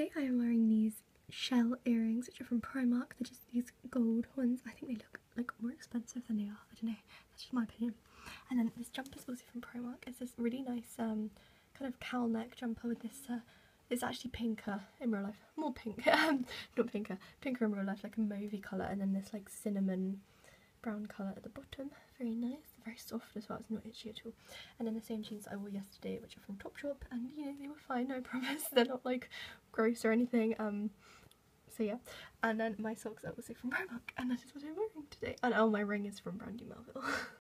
today I am wearing these shell earrings which are from Primark. They're just these gold ones. I think they look like more expensive than they are. I don't know. That's just my opinion. And then this jumper is also from Primark. It's this really nice um, kind of cowl neck jumper with this. Uh, it's actually pinker in real life. More pink. Um, not pinker. Pinker in real life, like a mauvey colour. And then this like cinnamon brown colour at the bottom. Soft as well. It's not itchy at all. And then the same jeans I wore yesterday, which are from Topshop. And you know, they were fine. I promise. They're not like gross or anything. Um, so yeah and then my socks are also from Primark and that is what I'm wearing today and oh my ring is from Brandy Melville